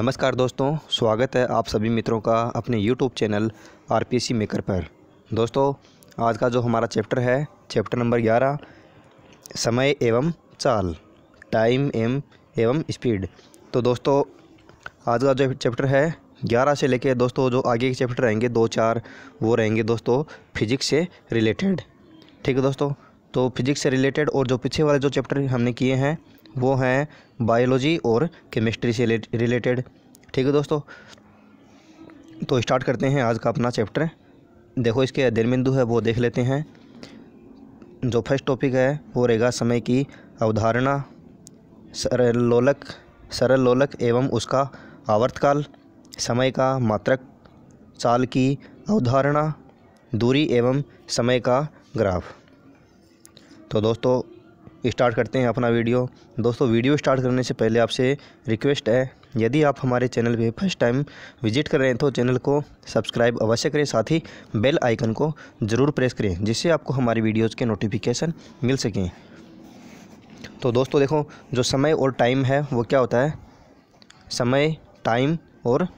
नमस्कार दोस्तों, स्वागत है आप सभी मित्रों का अपने YouTube channel R P C maker पर। दोस्तों, आज का जो हमारा चैप्टर है चैप्टर नंबर ग्यारह, समय एवं चाल टाइम एम एवं स्पीड तो दोस्तों, आज का जो चैप्टर है, ग्यारह से लेके दोस्तों जो आगे के चैप्टर रहेंगे, दो चार, वो रहेंगे दोस्तों फिजिक्स से रिलेटेड ठीक है दोस्तों? तो फिजिक्स से रिलेटेड और जो पीछे वाले जो चैप्टर हमने किए हैं वो हैं बायोलॉजी और केमिस्ट्री से रिलेटेड ठीक है दोस्तों? तो स्टार्ट करते हैं आज का अपना चैप्टर देखो, इसके अध्ययन बिंदु है, वो देख लेते हैं। जो फ़र्स्ट टॉपिक है, वो रहेगा समय की अवधारणा सरल लोलक सरल लोलक एवं उसका आवर्तकाल, समय का मात्रक चाल की अवधारणा, दूरी एवं समय का ग्राफ। तो दोस्तों स्टार्ट करते हैं अपना वीडियो। दोस्तों, वीडियो स्टार्ट करने से पहले आपसे रिक्वेस्ट है, यदि आप हमारे चैनल पे फ़र्स्ट टाइम विज़िट कर रहे हैं तो चैनल को सब्सक्राइब अवश्य करें, साथ ही बेल आइकन को ज़रूर प्रेस करें, जिससे आपको हमारी वीडियोज़ के नोटिफिकेशन मिल सकें। तो दोस्तों, देखो, जो समय और टाइम है, वो क्या होता है? समय, टाइम और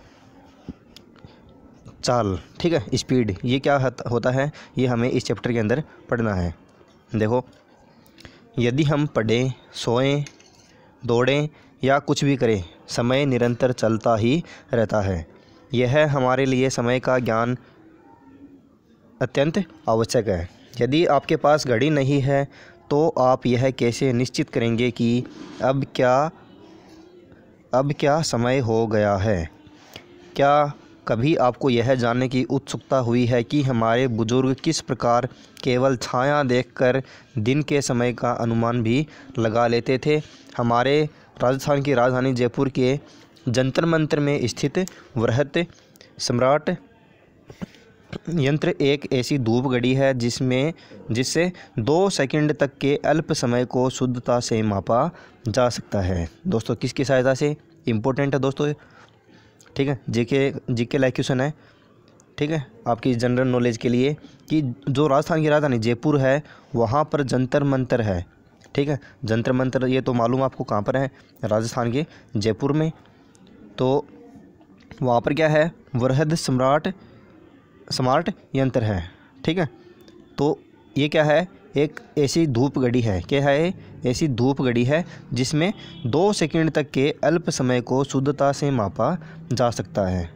चाल, ठीक है? स्पीड, ये क्या होता है? ये हमें इस चैप्टर के अंदर पढ़ना है। देखो यदि हम पढ़ें, सोएँ, दौड़ें या कुछ भी करें, समय निरंतर चलता ही रहता है। यह हमारे लिए समय का ज्ञान अत्यंत आवश्यक है। यदि आपके पास घड़ी नहीं है तो आप यह कैसे निश्चित करेंगे कि अब क्या अब क्या समय हो गया है? क्या कभी आपको यह जानने की उत्सुकता हुई है कि हमारे बुज़ुर्ग किस प्रकार केवल छाया देखकर दिन के समय का अनुमान भी लगा लेते थे? हमारे राजस्थान की राजधानी जयपुर के जंतर मंत्र में स्थित वृहत सम्राट यंत्र एक ऐसी धूप घड़ी है जिसमें, जिससे दो सेकंड तक के अल्प समय को शुद्धता से मापा जा सकता है। दोस्तों, किसकी सहायता से? इम्पोर्टेंट है दोस्तों ठीक है? जीके जीके लाइक क्वेश्चन है, ठीक है? आपकी जनरल नॉलेज के लिए कि जो राजस्थान की राजधानी जयपुर है, वहाँ पर जंतर मंतर है, ठीक है? जंतर मंतर ये तो मालूम आपको कहाँ पर है? राजस्थान के जयपुर में। तो वहाँ पर क्या है? वृहद सम्राट, स्मार्ट यंत्र है, ठीक है? तो ये क्या है? एक ऐसी धूप घड़ी है, क्या है ऐसी धूप घड़ी है, जिसमें दो सेकंड तक के अल्प समय को शुद्धता से मापा जा सकता है।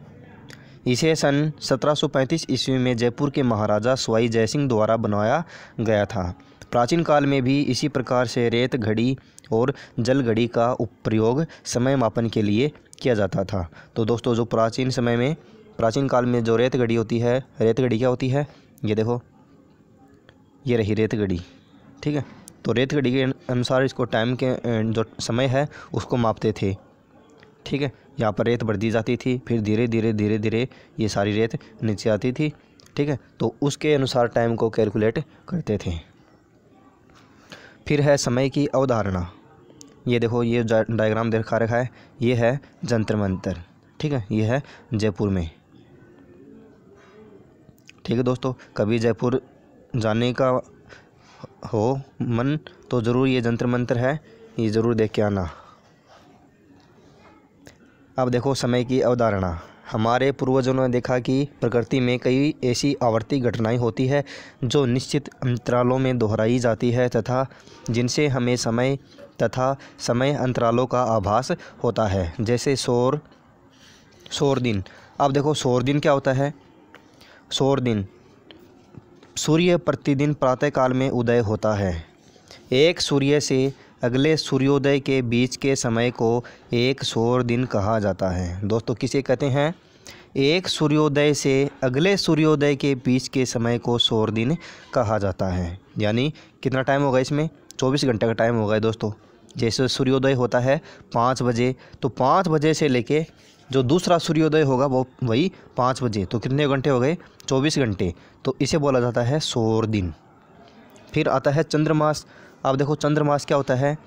इसे सन 1735 ईस्वी में जयपुर के महाराजा स्वाई जयसिंह द्वारा बनवाया गया था। प्राचीन काल में भी इसी प्रकार से रेत घड़ी और जल घड़ी का प्रयोग समय मापन के लिए किया जाता था। तो दोस्तों, जो प्राचीन समय में, प्राचीन काल में जो रेत घड़ी होती है, रेत घड़ी क्या होती है? ये देखो। ये रही रेत घड़ी ठीक है? तो रेत घड़ी के अनुसार इसको टाइम के जो समय है, उसको मापते थे, ठीक है? यहाँ पर रेत बढ़ दी जाती थी, फिर धीरे धीरे धीरे धीरे ये सारी रेत नीचे आती थी, ठीक है? तो उसके अनुसार टाइम को कैलकुलेट करते थे। फिर है समय की अवधारणा। ये देखो, ये डायग्राम देखा रखा है, ये है जंतर मंतर, ठीक है? ये है जयपुर में, ठीक है दोस्तों? कभी जयपुर जाने का हो मन तो ज़रूर ये जंतर मंत्र है, ये ज़रूर देख के आना। अब देखो समय की अवधारणा। हमारे पूर्वजों ने देखा कि प्रकृति में कई ऐसी आवर्ती घटनाएँ होती है, जो निश्चित अंतरालों में दोहराई जाती है तथा जिनसे हमें समय तथा समय अंतरालों का आभास होता है, जैसे शोर शोर दिन। अब देखो सौर दिन क्या होता है? सौर दिन सूर्य प्रतिदिन प्रातःकाल में उदय होता है। एक सूर्य से अगले सूर्योदय के बीच के समय को एक सौर दिन कहा जाता है। दोस्तों, किसे कहते हैं? एक सूर्योदय से अगले सूर्योदय के बीच के समय को सौर दिन कहा जाता है। यानी कितना टाइम होगा इसमें? चौबीस घंटे का टाइम होगा दोस्तों। जैसे सूर्योदय होता है पाँच बजे तो पाँच बजे से लेके जो दूसरा सूर्योदय होगा वो वही पाँच बजे तो कितने घंटे हो गए? चौबीस घंटे। तो इसे बोला जाता है सौर दिन। फिर आता है चंद्रमास। अब देखो चंद्रमास क्या होता है?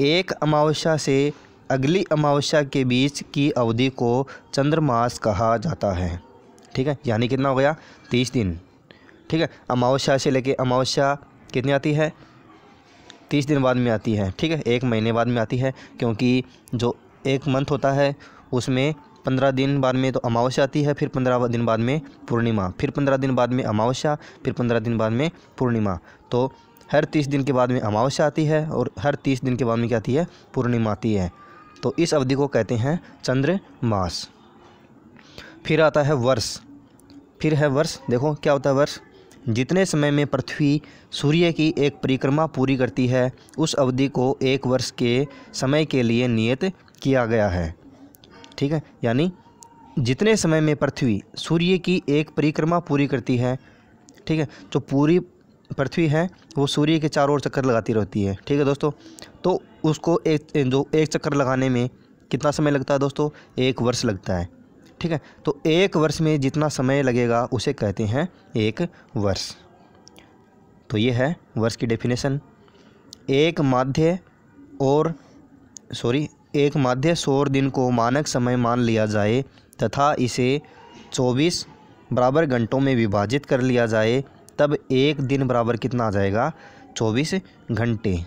एक अमावस्या से अगली अमावस्या के बीच की अवधि को चंद्रमास कहा जाता है। ठीक है? यानी कितना हो गया? तीस दिन। ठीक है? अमावस्या से लेके अमावस्या कितनी आती है? तीस दिन बाद में आती है। ठीक है? एक महीने बाद में आती है, क्योंकि जो एक मंथ होता है उसमें पंद्रह दिन बाद में तो अमावस्या आती है, फिर पंद्रह दिन बाद में पूर्णिमा, फिर पंद्रह दिन बाद में अमावस्या, फिर पंद्रह दिन बाद में पूर्णिमा। तो हर तीस दिन के बाद में अमावस्या आती है और हर तीस दिन के बाद में क्या आती है? पूर्णिमा आती है। तो इस अवधि को कहते हैं चंद्र मास फिर आता है वर्ष। फिर है वर्ष। देखो क्या होता है वर्ष। जितने समय में पृथ्वी सूर्य की एक परिक्रमा पूरी करती है, उस अवधि को एक वर्ष के समय के लिए नियत किया गया है। ठीक है? यानी जितने समय में पृथ्वी सूर्य की एक परिक्रमा पूरी करती है, ठीक है? जो पूरी पृथ्वी है, वो सूर्य के चारों ओर चक्कर लगाती रहती है, ठीक है दोस्तों? तो उसको एक, जो एक चक्कर लगाने में कितना समय लगता है दोस्तों? एक वर्ष लगता है, ठीक है? तो एक वर्ष में जितना समय लगेगा, उसे कहते हैं एक वर्ष। तो ये है वर्ष की डेफिनेशन। एक माध्य और, सॉरी एक माध्य सौर दिन को मानक समय मान लिया जाए तथा इसे 24 बराबर घंटों में विभाजित कर लिया जाए, तब एक दिन बराबर कितना आ जाएगा? 24 घंटे।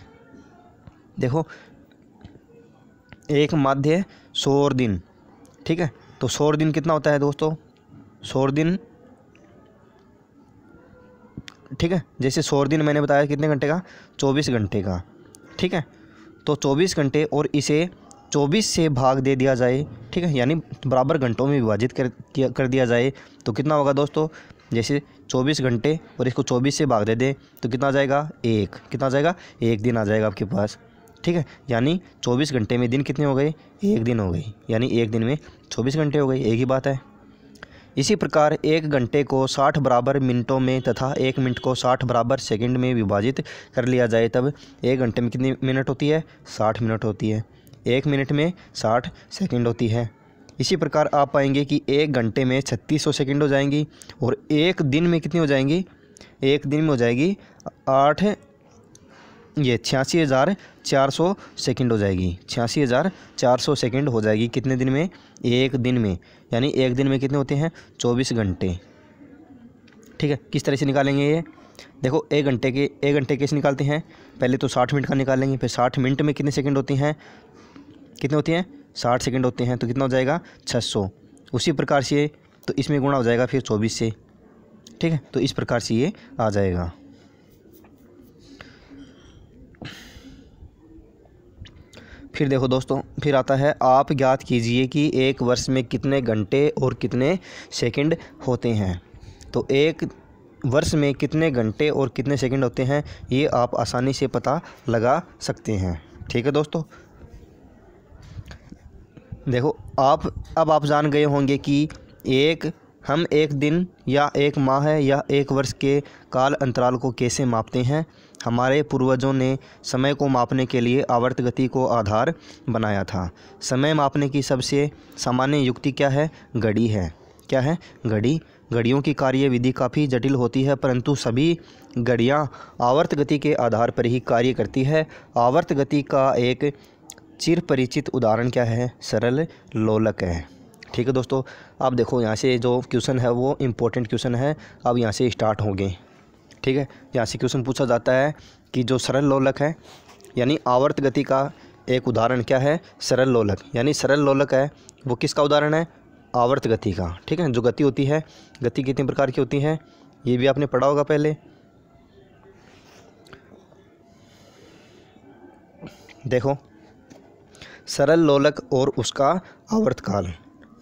देखो, एक माध्य सौर दिन, ठीक है? तो सौर दिन कितना होता है दोस्तों? सौर दिन, ठीक है? जैसे सौर दिन मैंने बताया कितने घंटे का? चौबीस घंटे का, ठीक है? तो चौबीस घंटे और इसे चौबीस से भाग दे दिया जाए, ठीक है? यानी बराबर घंटों में विभाजित कर दिया कर दिया जाए तो कितना होगा दोस्तों? जैसे चौबीस घंटे और इसको चौबीस से भाग दे दें तो कितना आ जाएगा? एक। कितना आ जाएगा? एक दिन आ जाएगा आपके पास, ठीक है? यानी चौबीस घंटे में दिन कितने हो गए? एक दिन हो गई यानी एक दिन में चौबीस घंटे हो गए। एक ही बात है। इसी प्रकार एक घंटे को साठ बराबर मिनटों में तथा एक मिनट को साठ बराबर सेकंड में विभाजित कर लिया जाए, तब एक घंटे में कितनी मिनट होती है? साठ मिनट होती है। एक मिनट में साठ सेकेंड होती है। इसी प्रकार आप पाएँगे कि एक घंटे में छत्तीस सौ सेकेंड हो जाएँगी और एक दिन में कितनी हो जाएँगी? एक दिन में हो जाएगी आठ, ये छियासी हज़ार चार सौ सेकेंड हो जाएगी। छियासी हज़ार चार सौ सेकेंड हो जाएगी कितने दिन में? एक दिन में, यानी एक दिन में कितने होते हैं? चौबीस घंटे। ठीक है, किस तरह से निकालेंगे ये? देखो, एक घंटे के, एक घंटे कैसे निकालते हैं? पहले तो साठ मिनट का निकालेंगे, फिर साठ मिनट में कितने सेकंड होती हैं? कितने होती हैं? साठ सेकेंड होते हैं तो कितना हो जाएगा? छः सौ। उसी प्रकार से तो इसमें गुणा हो जाएगा फिर चौबीस से। ठीक है? तो इस प्रकार से ये आ जाएगा। फिर देखो दोस्तों, फिर आता है, आप ज्ञात कीजिए कि एक वर्ष में कितने घंटे और कितने सेकंड होते हैं। तो एक वर्ष में कितने घंटे और कितने सेकंड होते हैं, ये आप आसानी से पता लगा सकते हैं। ठीक है दोस्तों? देखो, आप, अब आप जान गए होंगे कि एक, हम एक दिन या एक माह या एक वर्ष के काल अंतराल को कैसे मापते हैं? हमारे पूर्वजों ने समय को मापने के लिए आवर्त गति को आधार बनाया था। समय मापने की सबसे सामान्य युक्ति क्या है? घड़ी है। क्या है? घड़ी। घड़ियों की कार्य विधि काफ़ी जटिल होती है, परंतु सभी घड़ियाँ आवर्त गति के आधार पर ही कार्य करती है। आवर्त गति का एक चिर परिचित उदाहरण क्या है? सरल लोलक है। ठीक है दोस्तों अब देखो यहाँ से जो क्वेश्चन है वो इम्पोर्टेंट क्वेश्चन है, अब यहाँ से स्टार्ट होंगे ठीक है, यहाँ से क्वेश्चन पूछा जाता है कि जो सरल लोलक है, यानी आवर्त गति का एक उदाहरण क्या है? सरल लोलक। यानी सरल लोलक है, वो किसका उदाहरण है? आवर्त गति का। ठीक है, जो गति होती है, गति कितने प्रकार की होती है? ये भी आपने पढ़ा होगा पहले। देखो सरल लोलक और उसका आवर्तकाल।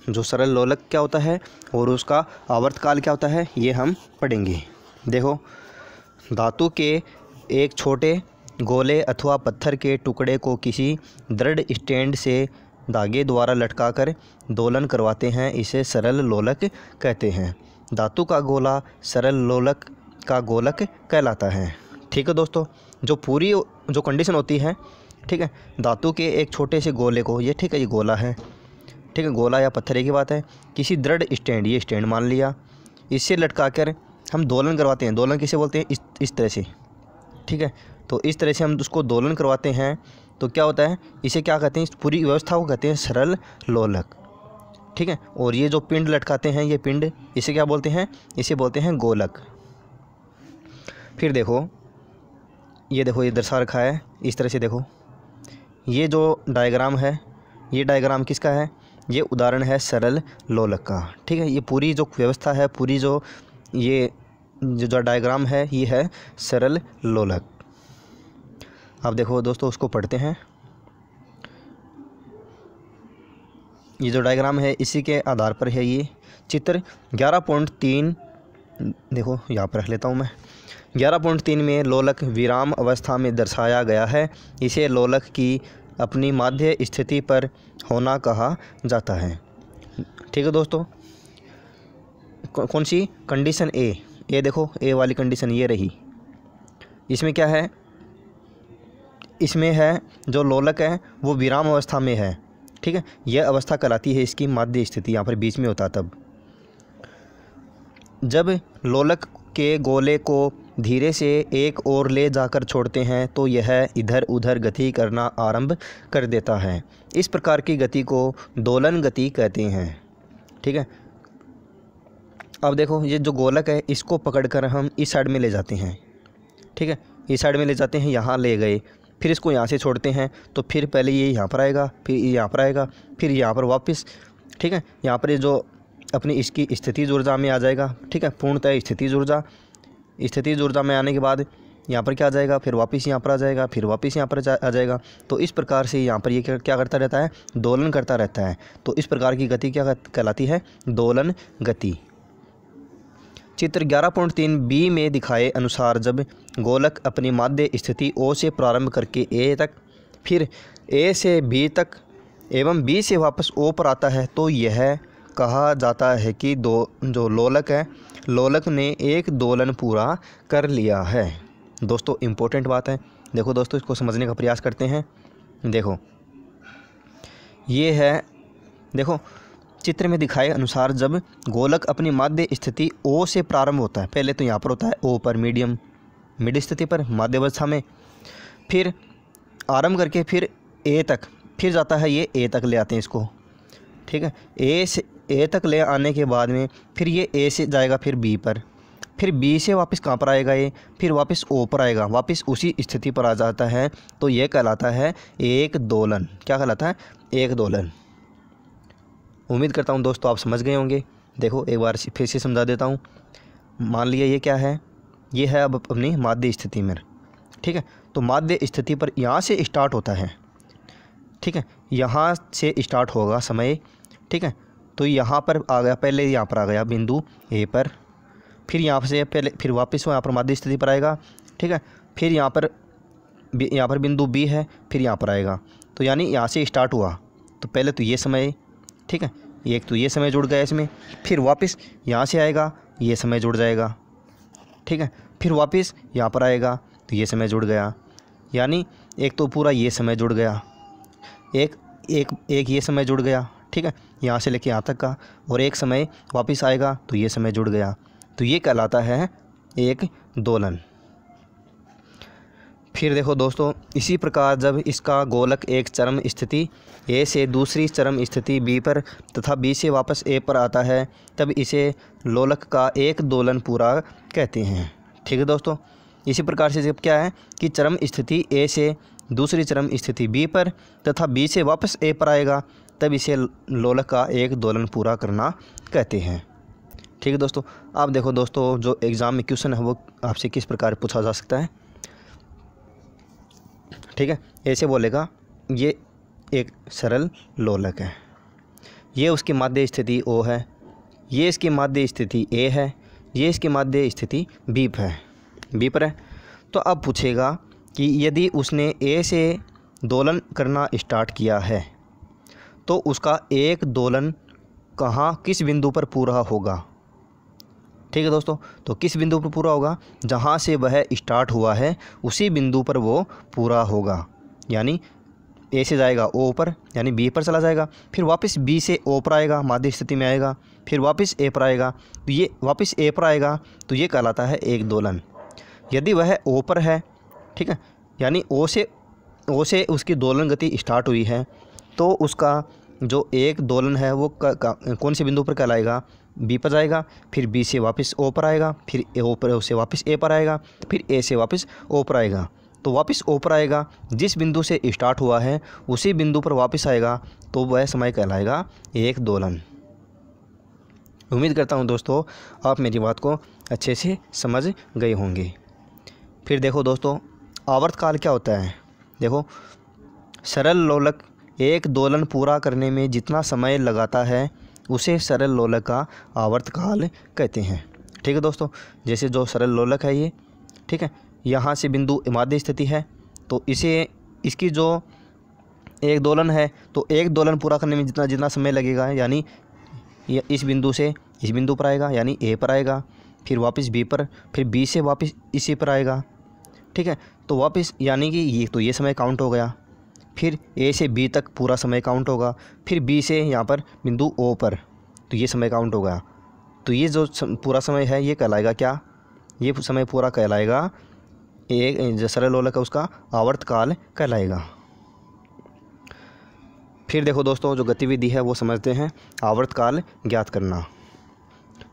जो सरल लोलक क्या होता है और उसका आवर्तकाल क्या होता है, ये हम पढ़ेंगे। देखो, धातु के एक छोटे गोले अथवा पत्थर के टुकड़े को किसी दृढ़ स्टैंड से धागे द्वारा लटकाकर दोलन करवाते हैं, इसे सरल लोलक कहते हैं। धातु का गोला सरल लोलक का गोलक कहलाता है। ठीक है दोस्तों, जो पूरी, जो कंडीशन होती है ठीक है? धातु के एक छोटे से गोले को, ये ठीक है, ये गोला है। ठीक है, गोला या पत्थरे की बात है। किसी दृढ़ स्टैंड, ये स्टैंड मान लिया। इससे लटका कर हम दोलन करवाते हैं। दोलन किसे बोलते हैं? इस इस तरह से। ठीक है? तो इस तरह से हम उसको दोलन करवाते हैं। तो क्या होता है? इसे क्या कहते हैं? इस पूरी व्यवस्था को कहते हैं सरल लोलक। ठीक है? और ये जो पिंड लटकाते हैं, ये पिंड, इसे क्या बोलते हैं? इसे बोलते हैं गोलक। फिर देखो, ये देखो, ये दर्शा रखा है। इस तरह से देखो। ये जो डायग्राम है, ये डायग्राम किसका है? ये उदाहरण है सरल लोलक का। ठीक है, ये पूरी जो व्यवस्था है, पूरी जो ये, जो जो डायग्राम है, ये है सरल लोलक। आप देखो दोस्तों, उसको पढ़ते हैं। ये जो डायग्राम है, इसी के आधार पर है ये चित्र ग्यारह पॉइंट तीन। देखो, यहाँ पर रख लेता हूँ मैं। ग्यारह पॉइंट तीन में लोलक विराम अवस्था में दर्शाया गया है। इसे लोलक की अपनी माध्य स्थिति पर होना कहा जाता है। ठीक है दोस्तों? कौन सी? कंडीशन ए। ये देखो, ए वाली कंडीशन ये रही। इसमें क्या है? इसमें है, जो लोलक है, वो विराम अवस्था में है। ठीक है? यह अवस्था कहलाती है इसकी माध्य स्थिति, यहाँ पर बीच में होता तब। जब लोलक के गोले को धीरे से एक ओर ले जाकर छोड़ते हैं तो यह इधर उधर गति करना आरंभ कर देता है। इस प्रकार की गति को दोलन गति कहते हैं। ठीक है? अब देखो, ये जो गोलक है, इसको पकड़कर हम इस साइड में ले जाते हैं। ठीक है? इस साइड में ले जाते हैं, यहाँ ले गए। फिर इसको यहाँ से छोड़ते हैं तो फिर पहले ये यहाँ पर आएगा, फिर ये यहाँ पर आएगा, फिर यहाँ पर वापस। ठीक है? यहाँ पर ये जो अपनी इसकी स्थिति ऊर्जा में आ जाएगा। ठीक है? पूर्णतः स्थिति ऊर्जा। स्थिति ऊर्जा में आने के बाद यहाँ पर क्या आ जाएगा? फिर वापस यहाँ पर आ जाएगा, फिर वापस यहाँ पर आ जाएगा। तो इस प्रकार से यहाँ पर ये क्या करता रहता है? दोलन करता रहता है। तो इस प्रकार की गति क्या कहलाती है? दोलन गति। चित्र ग्यारह पॉइंट तीन बी में दिखाए अनुसार जब गोलक अपनी माध्य स्थिति ओ से प्रारंभ करके ए तक, फिर ए से बी तक एवं बी से वापस ओ पर आता है तो यह कहा जाता है कि दो, जो लोलक है लोलक ने एक दोलन पूरा कर लिया है। दोस्तों इम्पोर्टेंट बात है। देखो दोस्तों, इसको समझने का प्रयास करते हैं। देखो, ये है, देखो, चित्र में दिखाए अनुसार जब गोलक अपनी माध्य स्थिति ओ से प्रारंभ होता है, पहले तो यहाँ पर होता है ओ पर मीडियम मिड स्थिति पर, माध्य अवस्था में। फिर आरंभ करके फिर ए तक, फिर जाता है ये ए तक ले आते हैं इसको। ठीक है? ए से ए तक ले आने के बाद में फिर ये ए से जाएगा फिर बी पर। फिर बी से वापस कहाँ पर आएगा ये? फिर वापस ओ पर आएगा। वापस उसी स्थिति पर आ जाता है। तो ये कहलाता है एक दोलन। क्या कहलाता है? एक दोलन। उम्मीद करता हूँ दोस्तों आप समझ गए होंगे। देखो, एक बार फिर से समझा देता हूँ। मान लिया ये क्या है? ये है अब अपनी माध्य स्थिति में। ठीक है? तो माध्य स्थिति पर यहाँ से स्टार्ट होता है। ठीक है? यहाँ से स्टार्ट होगा समय। ठीक है? तो यहाँ पर आ गया, पहले यहाँ पर आ गया बिंदु ए पर। फिर यहाँ से पहले, फिर वापस यहाँ पर माध्य स्थिति पर आएगा, ठीक है? फिर यहाँ पर यहाँ पर बिंदु बी है, फिर यहाँ पर आएगा। तो यानी यहाँ से स्टार्ट हुआ। तो पहले तो ये समय, ठीक है? एक तो ये समय जुड़ गया इसमें। फिर वापस यहाँ से आएगा, ये समय जुड़ जाएगा, ठीक है? फिर वापस यहाँ पर आएगा तो ये समय जुड़ गया। यानी एक तो पूरा ये समय जुड़ गया, एक एक एक ये समय जुड़ गया। ठीक है? यहाँ से लेके यहाँ तक का। और एक समय वापस आएगा तो ये समय जुड़ गया। तो ये कहलाता है एक दोलन। फिर देखो दोस्तों, इसी प्रकार जब इसका गोलक एक चरम स्थिति ए से दूसरी चरम स्थिति बी पर तथा बी से वापस ए पर आता है, तब इसे लोलक का एक दोलन पूरा कहते हैं। ठीक है दोस्तों? इसी प्रकार से जब क्या है कि चरम स्थिति ए से दूसरी चरम स्थिति बी पर तथा बी से वापस ए पर आएगा तब इसे लोलक का एक दोलन पूरा करना कहते हैं। ठीक है दोस्तों, आप देखो दोस्तों, जो एग्ज़ाम में क्वेश्चन है, वो आपसे किस प्रकार पूछा जा सकता है? ठीक है, ऐसे बोलेगा, ये एक सरल लोलक है। ये उसकी माध्य स्थिति ओ है। ये इसकी माध्य स्थिति ए है। ये इसकी माध्य स्थिति बी पर है। बी पर है। तो अब पूछेगा कि यदि उसने ए से दोलन करना स्टार्ट किया है तो उसका एक दोलन कहाँ, किस बिंदु पर पूरा होगा? ठीक है दोस्तों तो किस बिंदु पर पूरा होगा? जहाँ से वह स्टार्ट हुआ है, उसी बिंदु पर वो पूरा होगा। यानी ए से जाएगा ओ पर यानी बी पर चला जाएगा, फिर वापस बी से ओ पर आएगा, माध्य स्थिति में आएगा, फिर वापस ए पर आएगा। तो ये वापस ए पर आएगा तो ये कहलाता है एक दोलन। यदि वह ओ पर है, ठीक है, यानी ओ से ओ से उसकी दोलन गति स्टार्ट हुई है तो उसका जो एक दोलन है वो कौन से बिंदु पर कहलाएगा? बी पर जाएगा, फिर बी से वापस ओ पर आएगा, फिर ओ पर से वापस ए पर आएगा, फिर ए से वापस ओ पर आएगा। तो वापस ओ पर आएगा, जिस बिंदु से स्टार्ट हुआ है, उसी बिंदु पर वापस आएगा तो वह समय कहलाएगा एक दोलन। उम्मीद करता हूँ दोस्तों, आप मेरी बात को अच्छे से समझ गए होंगे। फिर देखो दोस्तों आवर्तकाल क्या होता है? देखो, सरल लोलक एक दोलन पूरा करने में जितना समय लगाता है, उसे सरल लोलक का आवर्तकाल कहते हैं। ठीक है दोस्तों? जैसे जो सरल लोलक है ये, ठीक है? यहाँ से बिंदु माध्य स्थिति है तो इसे, इसकी जो एक दोलन है तो एक दोलन पूरा करने में जितना जितना समय लगेगा, यानी इस बिंदु से इस बिंदु पर आएगा, यानी ए पर आएगा, फिर वापस बी पर, फिर बी से वापस इसी पर आएगा। ठीक है? तो वापस, यानी कि ये तो ये समय काउंट हो गया। फिर ए से बी तक पूरा समय काउंट होगा। फिर बी से यहाँ पर बिंदु ओ पर तो ये समय काउंट हो गया तो ये जो पूरा समय है, ये कहलाएगा क्या? ये समय पूरा कहलाएगा, एक, जो सरल लोलक है उसका, आवर्तकाल कहलाएगा। फिर देखो दोस्तों, जो गतिविधि है, वो समझते हैं, आवर्तकाल ज्ञात करना।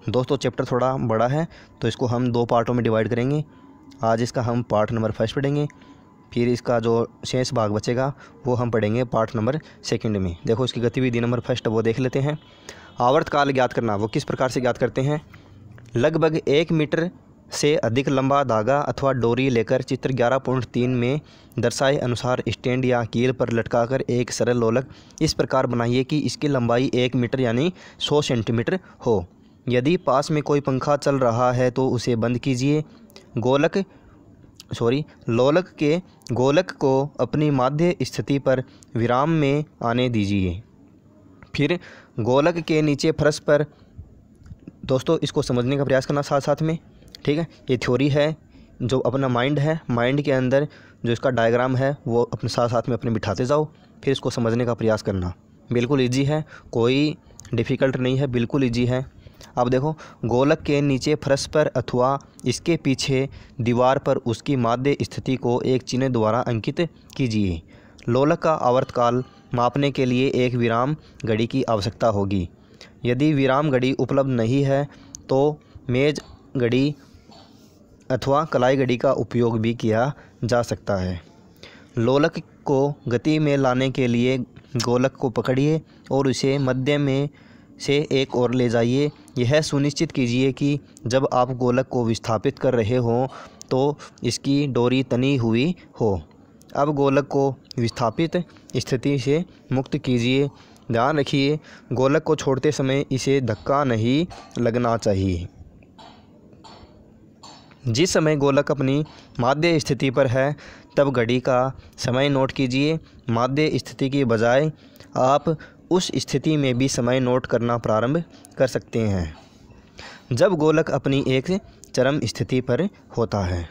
दोस्तों चैप्टर थोड़ा बड़ा है तो इसको हम दो पार्टों में डिवाइड करेंगे। आज इसका हम पार्ट नंबर फ़र्स्ट पढ़ेंगे। फिर इसका जो शेष भाग बचेगा, वो हम पढ़ेंगे पार्ट नंबर सेकंड में। देखो, इसकी गतिविधि नंबर फ़र्स्ट, वो देख लेते हैं। आवर्तकाल ज्ञात करना, वो किस प्रकार से ज्ञात करते हैं? लगभग एक मीटर से अधिक लंबा धागा अथवा डोरी लेकर चित्र ग्यारह पॉइंट तीन में दर्शाए अनुसार स्टैंड या कील पर लटकाकर एक सरल लोलक इस प्रकार बनाइए कि इसकी लंबाई एक मीटर यानी सौ सेंटीमीटर हो। यदि पास में कोई पंखा चल रहा है तो उसे बंद कीजिए। गोलक सॉरी लोलक के गोलक को अपनी माध्य स्थिति पर विराम में आने दीजिए। फिर गोलक के नीचे फर्श पर, दोस्तों, इसको समझने का प्रयास करना साथ साथ में, ठीक है? ये थ्योरी है, जो अपना माइंड है माइंड के अंदर जो इसका डायग्राम है, वो अपने साथ साथ में अपने बिठाते जाओ, फिर इसको समझने का प्रयास करना। बिल्कुल ईजी है, कोई डिफ़िकल्ट नहीं है, बिल्कुल ईजी है। अब देखो, गोलक के नीचे फर्श पर अथवा इसके पीछे दीवार पर उसकी माध्य स्थिति को एक चिन्ह द्वारा अंकित कीजिए। लोलक का आवर्तकाल मापने के लिए एक विराम घड़ी की आवश्यकता होगी। यदि विराम घड़ी उपलब्ध नहीं है तो मेज घड़ी अथवा कलाई घड़ी का उपयोग भी किया जा सकता है। लोलक को गति में लाने के लिए गोलक को पकड़िए और उसे मध्य में से एक और ले जाइए। यह सुनिश्चित कीजिए कि जब आप गोलक को विस्थापित कर रहे हों तो इसकी डोरी तनी हुई हो। अब गोलक को विस्थापित स्थिति से मुक्त कीजिए। ध्यान रखिए, गोलक को छोड़ते समय इसे धक्का नहीं लगना चाहिए। जिस समय गोलक अपनी माध्य स्थिति पर है, तब घड़ी का समय नोट कीजिए। माध्य स्थिति की बजाय आप उस स्थिति में भी समय नोट करना प्रारंभ कर सकते हैं। जब गोलक अपनी एक चरम स्थिति पर होता है,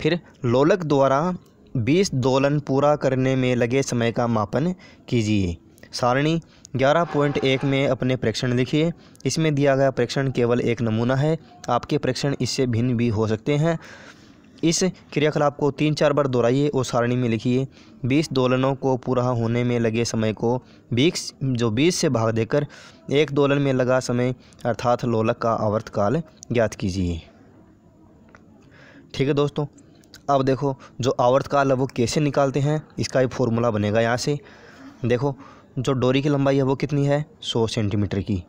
फिर लोलक द्वारा 20 दोलन पूरा करने में लगे समय का मापन कीजिए। सारणी 11.1 में अपने प्रेक्षण लिखिए। इसमें दिया गया प्रेक्षण केवल एक नमूना है। आपके प्रेक्षण इससे भिन्न भी हो सकते हैं। इस क्रियाकलाप को तीन चार बार दोहराइए और सारणी में लिखिए। बीस दोलनों को पूरा होने में लगे समय को बीस, जो बीस से भाग देकर एक दोलन में लगा समय, अर्थात लोलक का आवर्तकाल ज्ञात कीजिए। ठीक है दोस्तों, अब देखो, जो आवर्तकाल है वो कैसे निकालते हैं, इसका एक फॉर्मूला बनेगा यहाँ से। देखो, जो डोरी की लंबाई है वो कितनी है, सौ सेंटीमीटर की।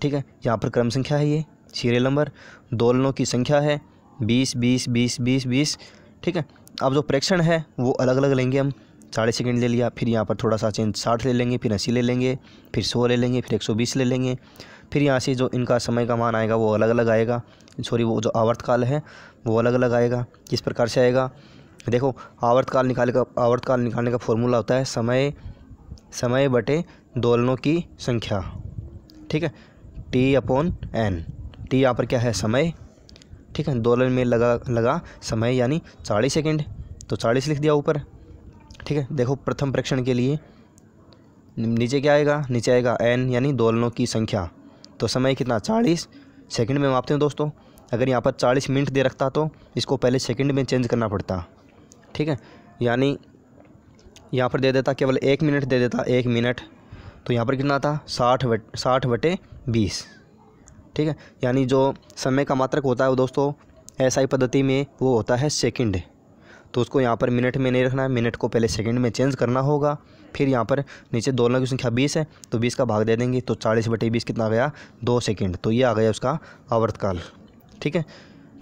ठीक है, यहाँ पर क्रम संख्या है ये, सीरियल नंबर, दोलनों की संख्या है बीस बीस बीस बीस बीस। ठीक है? अब जो प्रेक्षण है, वो अलग अलग लेंगे हम। साढ़े सेकेंड ले लिया, फिर यहाँ पर थोड़ा सा चेंज साठ ले लेंगे, फिर अस्सी ले लेंगे, फिर सौ ले लेंगे, फिर एक सौ बीस ले लेंगे। फिर यहाँ से जो इनका समय का मान आएगा, वो अलग अलग आएगा। सॉरी, वो जो आवर्तकाल है, वो अलग अलग आएगा। किस प्रकार से आएगा? देखो, आवर्तकाल निकालने का, आवर्तकाल निकालने का फॉर्मूला होता है समय समय बटे दोलनों की संख्या। ठीक है? टी अपॉन एन टी यहाँ पर क्या है? समय ठीक है दोलन में लगा लगा समय, यानी चालीस सेकेंड। तो चालीस लिख दिया ऊपर। ठीक है, देखो प्रथम प्रेक्षण के लिए। नीचे क्या आएगा? नीचे आएगा एन यानी दोलनों की संख्या। तो समय कितना? चालीस सेकंड में मापते हैं दोस्तों। अगर यहाँ पर चालीस मिनट दे रखता तो इसको पहले सेकंड में चेंज करना पड़ता। ठीक है, यानी यहाँ पर दे देता केवल एक मिनट, दे देता एक मिनट। तो यहाँ पर कितना था साठ वट साठ बटे बीस। ठीक है? यानी जो समय का मात्रक होता है वो दोस्तों ही पद्धति में वो होता है सेकंड तो उसको यहाँ पर मिनट में नहीं रखना है मिनट को पहले सेकंड में चेंज करना होगा। फिर यहाँ पर नीचे दोनों की संख्या बीस है तो बीस का भाग दे देंगे तो चालीस बटे बीस कितना गया? दो सेकेंड तो ये आ गया उसका आवर्तकाल, ठीक है?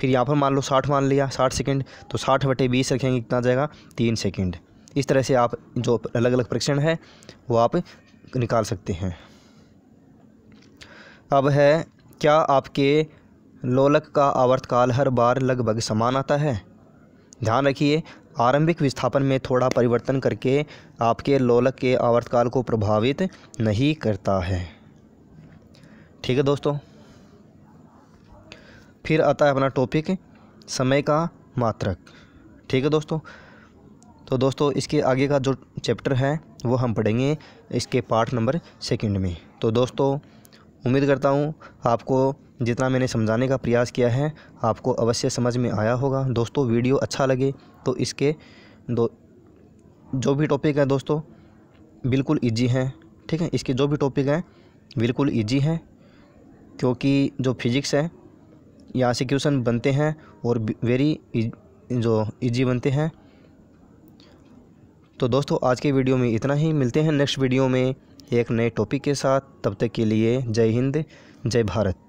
फिर यहाँ पर मान लो साठ मान लिया, साठ सेकेंड तो साठ बटे बीस रखेंगे, कितना जाएगा? तीन सेकेंड इस तरह से आप जो अलग अलग परीक्षण है, वो आप निकाल सकते हैं। अब है क्या आपके लोलक का आवर्तकाल हर बार लगभग समान आता है? ध्यान रखिए, आरंभिक विस्थापन में थोड़ा परिवर्तन करके आपके लोलक के आवर्तकाल को प्रभावित नहीं करता है। ठीक है दोस्तों। फिर आता है अपना टॉपिक समय का मात्रक। ठीक है दोस्तों। तो दोस्तों, इसके आगे का जो चैप्टर है, वो हम पढ़ेंगे इसके पार्ट नंबर सेकंड में। तो दोस्तों उम्मीद करता हूँ आपको जितना मैंने समझाने का प्रयास किया है, आपको अवश्य समझ में आया होगा। दोस्तों, वीडियो अच्छा लगे तो इसके दो, जो भी टॉपिक है दोस्तों, बिल्कुल इजी हैं, ठीक है? इसके जो भी टॉपिक हैं, बिल्कुल इजी हैं, क्योंकि जो फिज़िक्स है यहाँ से क्वेश्चन बनते हैं और वेरी जो इजी बनते हैं। तो दोस्तों, आज के वीडियो में इतना ही। मिलते हैं नेक्स्ट वीडियो में। एक नए टॉपिक के साथ तब तक के लिए जय हिंद जय भारत।